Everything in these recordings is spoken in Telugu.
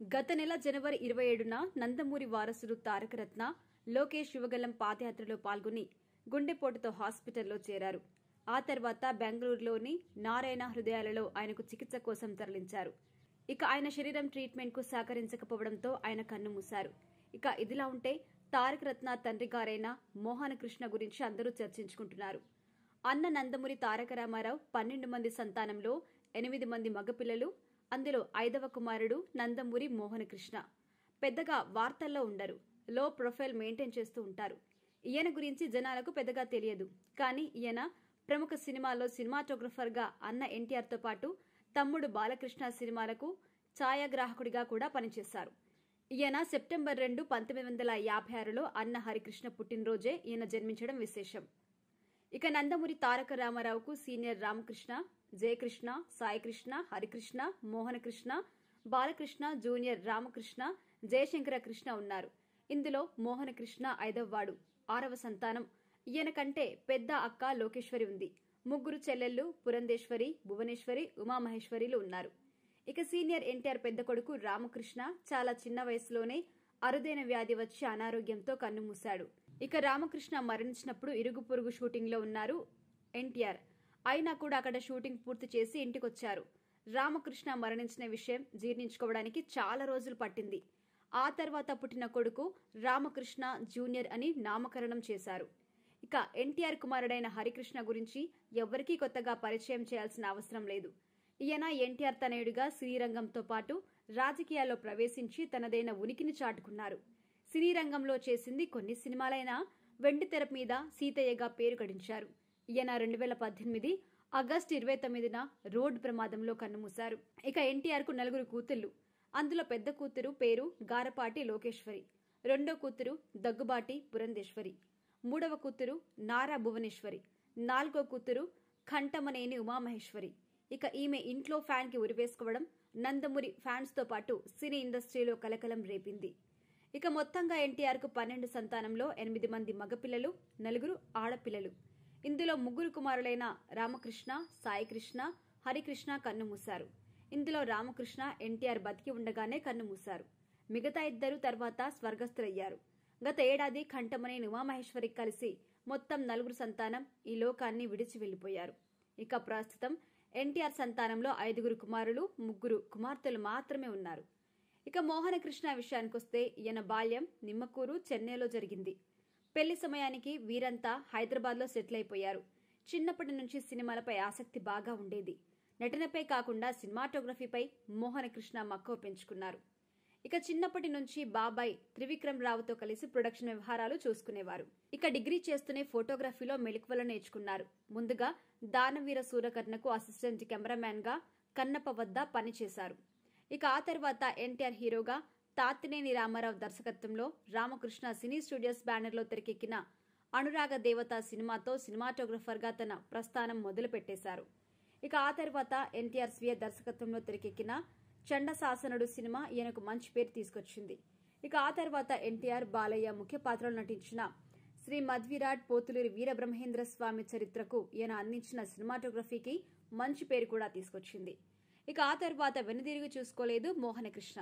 గత నెల జనవరి ఇరవై ఏడున నందమూరి వారసుడు తారకరత్న లోకేష్ యువగలం పాదయాత్రలో పాల్గొని గుండెపోటుతో హాస్పిటల్లో చేరారు. ఆ తర్వాత బెంగళూరులోని నారాయణ హృదయాలలో ఆయనకు చికిత్స కోసం తరలించారు. ఇక ఆయన శరీరం ట్రీట్మెంట్కు సహకరించకపోవడంతో ఆయన కన్నుమూశారు ఇక ఇదిలా ఉంటే తారకరత్న తండ్రి గారైన మోహన కృష్ణ గురించి అందరూ చర్చించుకుంటున్నారు. అన్న నందమూరి తారక రామారావు పన్నెండు మంది సంతానంలో ఎనిమిది మంది మగపిల్లలు అందులో ఐదవ కుమారుడు నందమూరి మోహన కృష్ణ పెద్దగా వార్తల్లో ఉండరు. లో ప్రొఫైల్ మెయింటైన్ చేస్తూ ఉంటారు. ఈయన గురించి జనాలకు పెద్దగా తెలియదు. కానీ ఈయన ప్రముఖ సినిమాల్లో సినిమాటోగ్రఫర్గా అన్న ఎన్టీఆర్తో పాటు తమ్ముడు బాలకృష్ణ సినిమాలకు ఛాయాగ్రాహకుడిగా కూడా పనిచేశారు. ఈయన సెప్టెంబర్ రెండు పంతొమ్మిది వందల యాభై ఆరులో అన్న హరికృష్ణ పుట్టినరోజే ఈయన జన్మించడం విశేషం. ఇక నందమూరి తారక రామారావుకు సీనియర్ రామకృష్ణ జయకృష్ణ సాయికృష్ణ హరికృష్ణ మోహనకృష్ణ బాలకృష్ణ జూనియర్ రామకృష్ణ జయశంకర కృష్ణ ఉన్నారు. ఇందులో మోహనకృష్ణ ఐదవవాడు ఆరవ సంతానం. ఈయన కంటే పెద్ద అక్క లోకేశ్వరి ఉంది. ముగ్గురు చెల్లెళ్ళు పురంధేశ్వరి భువనేశ్వరి ఉమామహేశ్వరిలు ఉన్నారు. ఇక సీనియర్ ఎన్టీఆర్ పెద్ద కొడుకు రామకృష్ణ చాలా చిన్న వయసులోనే అరుదైన వ్యాధి వచ్చి అనారోగ్యంతో కన్నుమూశాడు ఇక రామకృష్ణ మరణించినప్పుడు ఇరుగు పొరుగు షూటింగ్లో ఉన్నారు ఎన్టీఆర్. అయినా కూడా అక్కడ షూటింగ్ పూర్తి చేసి ఇంటికొచ్చారు. రామకృష్ణ మరణించిన విషయం జీర్ణించుకోవడానికి చాలా రోజులు పట్టింది. ఆ తర్వాత పుట్టిన కొడుకు రామకృష్ణ జూనియర్ అని నామకరణం చేశారు. ఇక ఎన్టీఆర్ కుమారుడైన హరికృష్ణ గురించి ఎవ్వరికీ కొత్తగా పరిచయం చేయాల్సిన అవసరం లేదు. ఈయన ఎన్టీఆర్ తనయుడిగా శ్రీరంగంతో పాటు రాజకీయాల్లో ప్రవేశించి తనదైన ఉనికిని చాటుకున్నారు. సినీ రంగంలో చేసింది కొన్ని సినిమాలైనా వెండితెర మీద సీతయ్యగా పేరు గడించారు. ఈయన రెండు వేల పద్దెనిమిది ఆగస్టు ఇరవై తొమ్మిదిన రోడ్డు ప్రమాదంలో కన్నుమూశారు. ఇక ఎన్టీఆర్కు నలుగురు కూతుళ్ళు అందులో పెద్ద కూతురు పేరు గారపాటి లోకేశ్వరి. రెండో కూతురు దగ్గుబాటి పురంధేశ్వరి. మూడవ కూతురు నారా భువనేశ్వరి. నాలుగో కూతురు ఖంటమనేని ఉమామహేశ్వరి. ఇక ఈమె ఇంట్లో ఫ్యాన్కి ఉరివేసుకోవడం నందమూరి ఫ్యాన్స్తో పాటు సినీ ఇండస్ట్రీలో కలకలం రేపింది. ఇక మొత్తంగా ఎన్టీఆర్కు పన్నెండు సంతానంలో ఎనిమిది మంది మగపిల్లలు నలుగురు ఆడపిల్లలు. ఇందులో ముగ్గురు కుమారులైన రామకృష్ణ సాయికృష్ణ హరికృష్ణ కన్నుమూశారు ఇందులో రామకృష్ణ ఎన్టీఆర్ బతికి ఉండగానే కన్నుమూశారు మిగతా ఇద్దరు తర్వాత స్వర్గస్థులయ్యారు. గత ఏడాది కంఠమని ఉమామహేశ్వరి కలిసి మొత్తం నలుగురు సంతానం ఈ లోకాన్ని విడిచి వెళ్ళిపోయారు ఇక ప్రస్తుతం ఎన్టీఆర్ సంతానంలో ఐదుగురు కుమారులు ముగ్గురు కుమార్తెలు మాత్రమే ఉన్నారు. ఇక మోహనకృష్ణ విషయానికొస్తే ఈయన బాల్యం నిమ్మకూరు చెన్నైలో జరిగింది. పెళ్ళి సమయానికి వీరంతా హైదరాబాద్లో సెటిల్ అయిపోయారు చిన్నప్పటి నుంచి సినిమాలపై ఆసక్తి బాగా ఉండేది. నటనపై కాకుండా సినిమాటోగ్రఫీపై మోహనకృష్ణ మక్కువ పెంచుకున్నారు. ఇక చిన్నప్పటి నుంచి బాబాయ్ త్రివిక్రమ్ రావుతో కలిసి ప్రొడక్షన్ వ్యవహారాలు చూసుకునేవారు. ఇక డిగ్రీ చేస్తూనే ఫోటోగ్రఫీలో మెలకువలు నేర్చుకున్నారు. ముందుగా దానవీర సూరకర్ణకు అసిస్టెంట్ కెమెరామ్యాన్గా కన్నప్ప వద్ద పనిచేశారు. ఇక ఆ తర్వాత ఎన్టీఆర్ హీరోగా తాతినేని రామారావు దర్శకత్వంలో రామకృష్ణ సినీ స్టూడియోస్ బ్యానర్లో తెరకెక్కిన అనురాగ దేవత సినిమాతో సినిమాటోగ్రఫర్గా తన ప్రస్థానం మొదలుపెట్టేశారు. ఇక ఆ తర్వాత ఎన్టీఆర్ స్వీయ దర్శకత్వంలో తెరకెక్కిన చండశాసనుడు సినిమా ఈయనకు మంచి పేరు తీసుకొచ్చింది. ఇక ఆ తర్వాత ఎన్టీఆర్ బాలయ్య ముఖ్య పాత్రలో నటించిన శ్రీ మధ్విరాట్ పోతులూరి వీరబ్రహ్మేంద్ర స్వామి చరిత్రకు ఈయన అందించిన సినిమాటోగ్రఫీకి మంచి పేరు కూడా తీసుకొచ్చింది. ఇక ఆ తర్వాత వెనుదిరిగి చూసుకోలేదు మోహనకృష్ణ.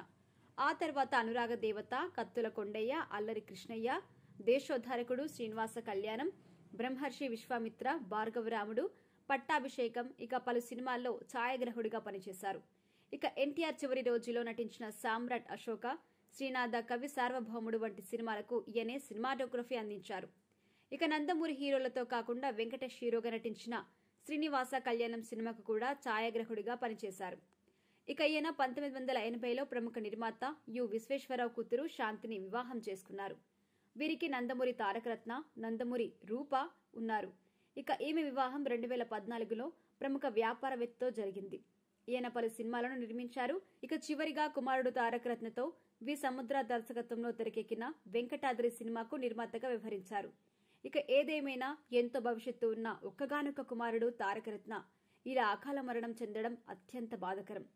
ఆ తర్వాత అనురాగ దేవత కత్తుల కొండయ్య అల్లరి కృష్ణయ్య దేశోద్ధారకుడు శ్రీనివాస కళ్యాణం బ్రహ్మర్షి విశ్వామిత్ర భార్గవరాముడు పట్టాభిషేకం ఇక పలు సినిమాల్లో ఛాయాగ్రహుడిగా పనిచేశారు. ఇక ఎన్టీఆర్ చివరి రోజుల్లో నటించిన సామ్రాట్ అశోక శ్రీనాథ కవి సార్వభౌముడు వంటి సినిమాలకు ఈయనే సినిమాటోగ్రఫీ అందించారు. ఇక నందమూరి హీరోలతో కాకుండా వెంకటేష్ హీరోగా నటించిన శ్రీనివాస కళ్యాణం సినిమాకు కూడా ఛాయాగ్రహుడిగా పనిచేశారు. ఇక ఈయన పంతొమ్మిది వందల ఎనభైలో ప్రముఖ నిర్మాత యు విశ్వేశ్వరరావు కూతురు శాంతిని వివాహం చేసుకున్నారు. వీరికి నందమూరి తారకరత్న నందమూరి రూప ఉన్నారు. ఇక ఈమె వివాహం రెండు వేల పద్నాలుగులో ప్రముఖ వ్యాపారవేత్తతో జరిగింది. ఈయన పలు సినిమాలను నిర్మించారు. ఇక చివరిగా కుమారుడు తారకరత్నతో వి సముద్ర దర్శకత్వంలో తెరకెక్కిన వెంకటాద్రి సినిమాకు నిర్మాతగా వ్యవహరించారు. ఇక ఏదేమైనా ఎంతో భవిష్యత్తు ఉన్న ఒక్కగానొక్క కుమారుడు తారకరత్న. ఇలా అకాల మరణం చెందడం అత్యంత బాధకరం.